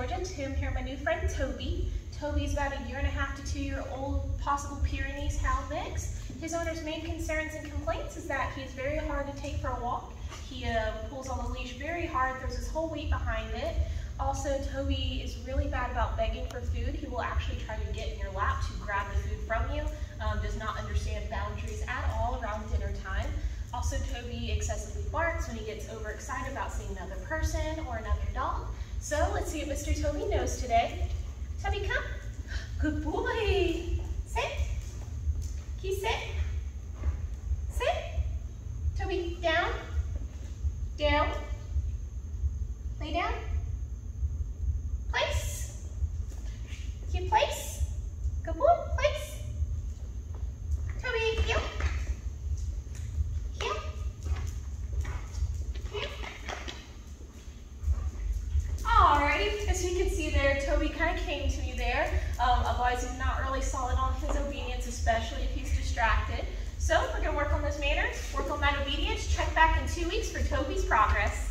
Georgia. Today I'm here my new friend Tobi. Tobi's about a year and a half to two year old possible Pyrenees Hound mix. His owner's main concerns and complaints is that he's very hard to take for a walk. He uh, pulls on the leash very hard, throws his whole weight behind it. Also, Tobi is really bad about begging for food. He will actually try to get in your lap to grab the food from you. Um, does not understand boundaries at all around dinner time. Also, Tobi excessively barks when he gets overexcited about seeing another person or another dog. So let's see what Mr. Tobi knows today. Tobi, come. Good boy. Sit. Can sit? Sit. Tobi, down. Down. Lay down. Place. Can place? Good boy. Place. Tobi, heel. Heel. Heel. Alrighty, as you can see there, Tobi kind of came to me there. Um, otherwise, he's not really solid on his obedience, especially if he's distracted. So we're going to work on those manners, work on that obedience, check back in two weeks for Tobi's progress.